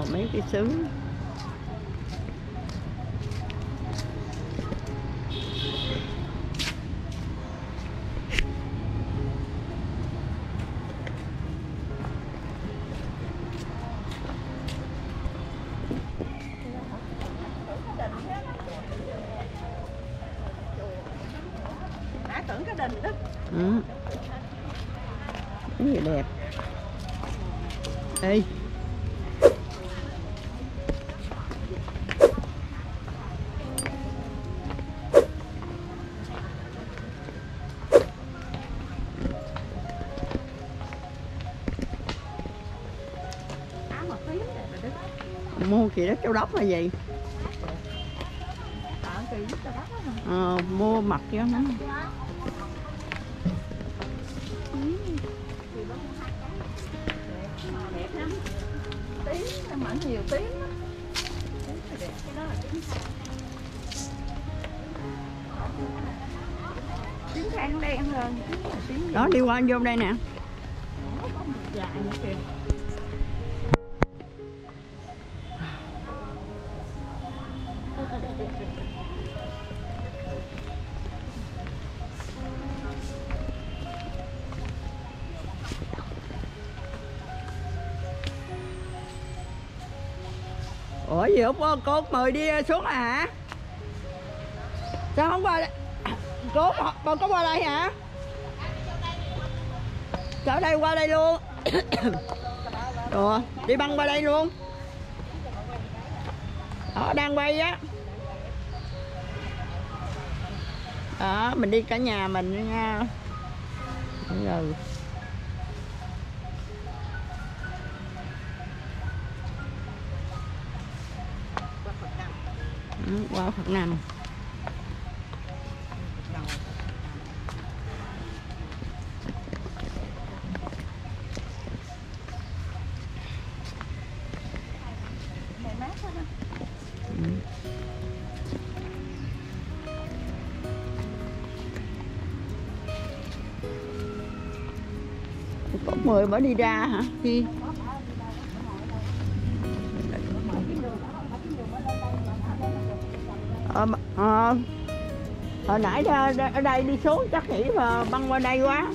Ồ, mấy cái sứ Hả tưởng cái đình đó ừ. cái gì đẹp? Ê đó kỳ đất châu đốc là gì? Ờ, mua mặt cho nó. Tiếng mảnh nhiều tiếng cái đó là tiếng khang tím khang đen hơn đó đi qua vô đây nè. Ủa gì không có cô mời đi xuống à hả? Sao không qua đây? Cô cô có qua đây hả? Sao đây? Qua đây luôn. Rồi đi băng qua đây luôn. Đó, đang quay á. Đó, mình đi cả nhà mình nha. Rồi qua Phật đó có mười mới đi ra hả? Khi ờ, à, hồi nãy ờ, ở đây đi xuống chắc nghĩ mà ờ, băng qua đây quá.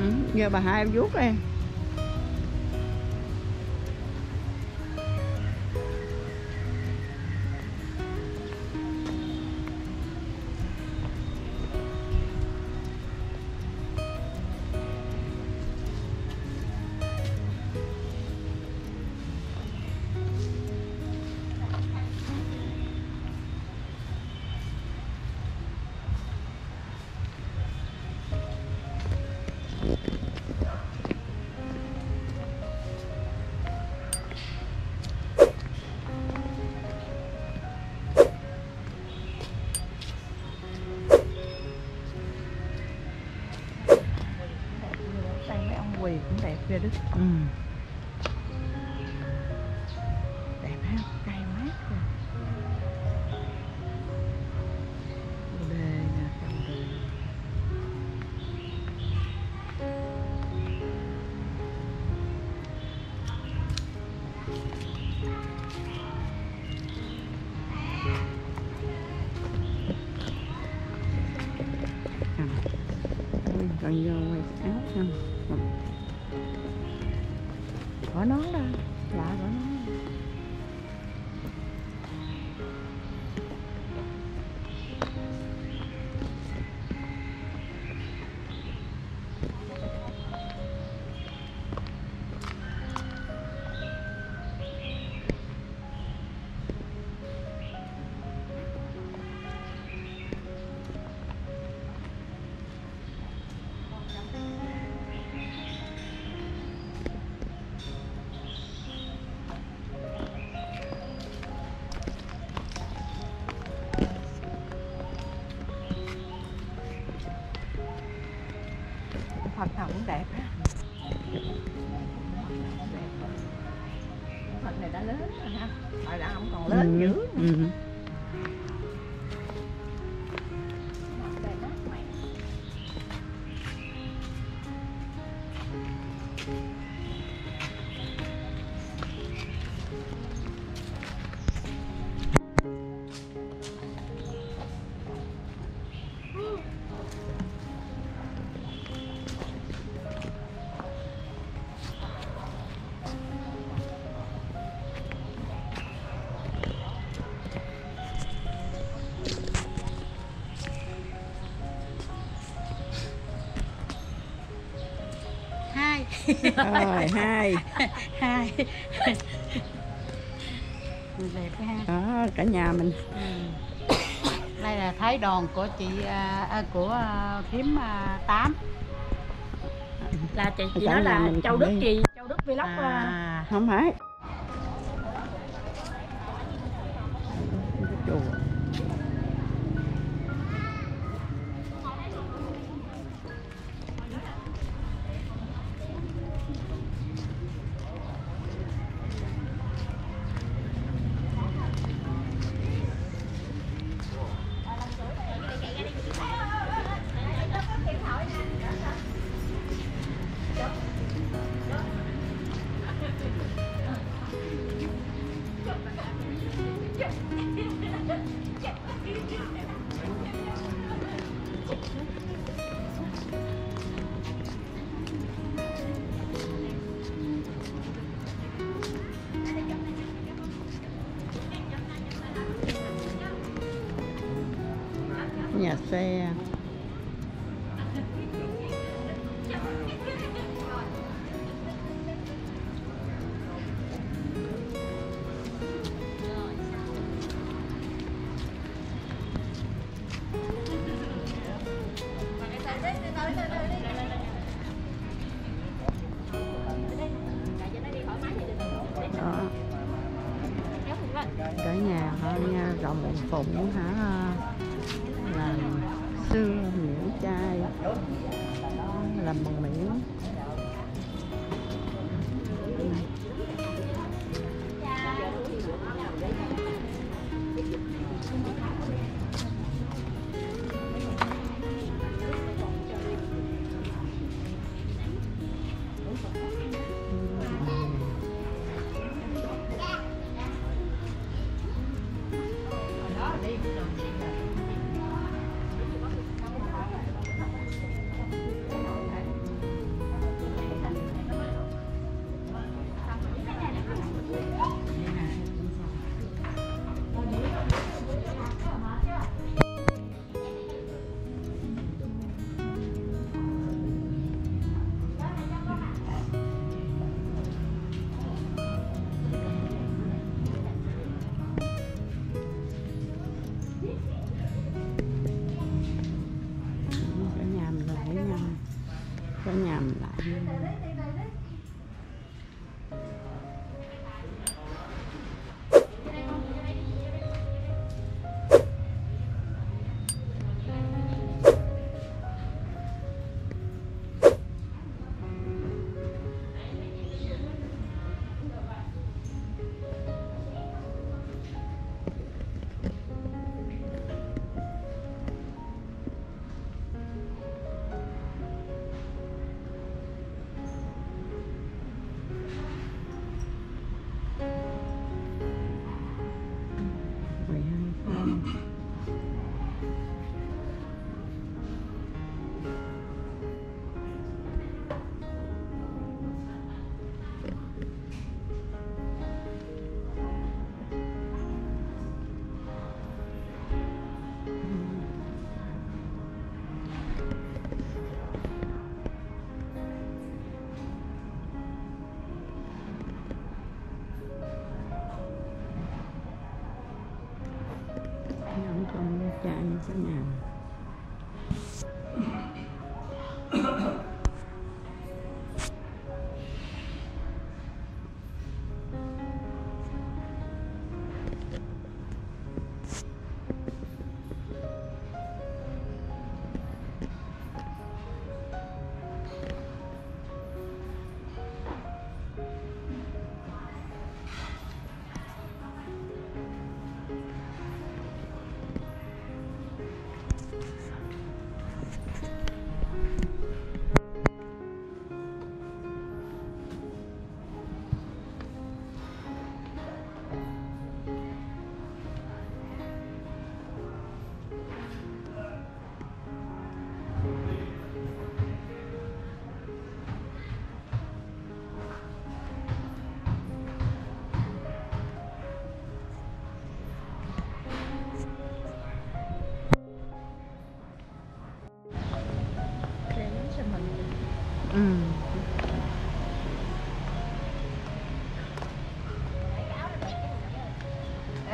Ừ. giờ bà hai em vuốt đây kìa Đức ừ. Đẹp ha, cây mát kìa Bồ đề nè, cầm đường Còn vô quay áo không? Phật nào cũng đẹp á Phật này đã lớn rồi ha. Hồi đã không còn lớn Ừ, dữ. Ừ. Hai rồi hai. Hai. Đẹp quá ha. Đó cả nhà mình. Ừ. đây là thái đòn của chị à, à, của à, thím à, tám. Là chị, chị nói nhà là Châu Đức chị Châu Đức Vlog à. à, không phải nhà xe uh, làm bằng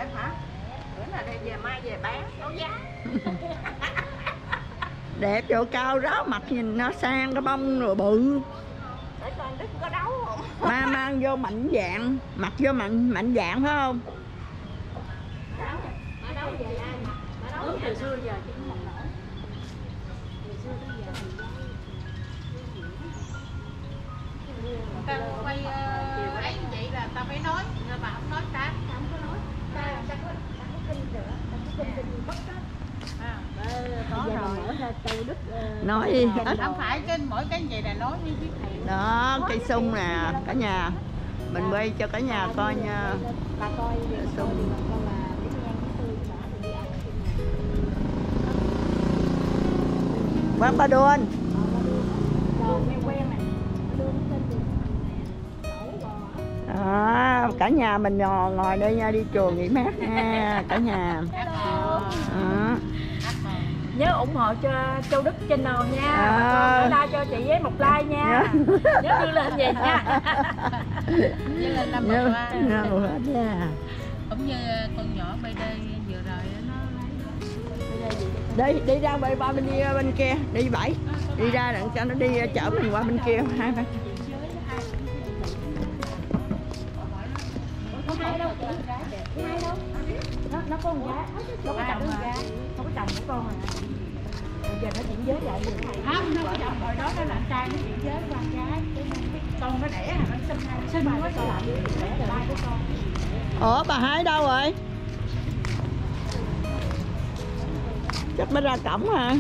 đẹp hả? Bữa nào đây về mai về bán đấu giá. Đẹp chỗ cao đó mặt nhìn nó sang cái bông rồi bự. Để coi đức có đấu không? Ma mang vô mạnh dạng mặc vô mạnh mạnh dạng phải không? Ở đâu về ai mà ở đâu từ xưa giờ chứ không nổi. Tao quay ờ, như vậy là tao phải nói nhưng mà không nói ta không có nói À, có đức nói đi. Hết. Không phải cái mỗi cái vậy là nói với biết thiệu đó cây sung nè cả nhà. Mình quay cho cả nhà coi nha. bà coi sung. cái quán ba đôn. Đó cả nhà mình ngồi, ngồi đây nha đi chùa nghỉ mát ha cả nhà. Đó. Nhớ ủng hộ cho Châu Đức Channel nha. À. like cho chị với một like nha. Nhớ. Đưa lên về nha. Với lên năm nhớ. nhớ hết nha. Cũng như con nhỏ BD vừa rồi nó đi đi ra bên ba bên đi bên kia. Đi bảy đi ra đặng cho nó đi chở mình qua bên kia. Hai ba hai đâu chị không hay đâu nó nó có con gái nó có chồng con gái nó có chồng của con à giờ nó chuyển giới lại rồi không nó có chồng hồi đó nó làm trai nó chuyển giới qua gái con nó đẻ hả nó sinh hai sinh ba cái con đẻ là ba của con ủa, bà hai đâu rồi? Chắc mới ra cổng hả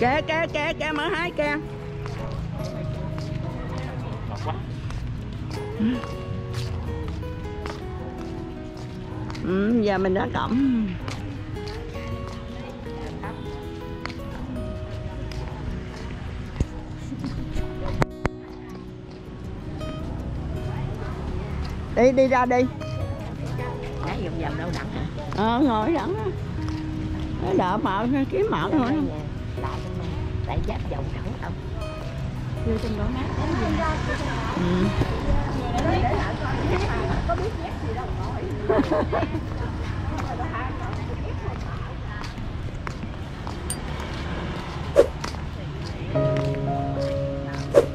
kìa kìa kìa kìa mở hai kìa. Ừ, giờ mình ra cổng. Đi đi ra đi. Nãy vòng vòng đâu đặng ờ ngồi á. nó đỡ mợ kiếm mợ thôi tại giáp dầu đẳng không vô trong đó mát ừ. có biết nhét gì đâu ngồi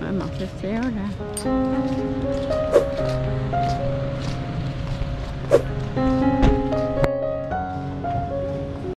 Phải mặc xéo xéo ra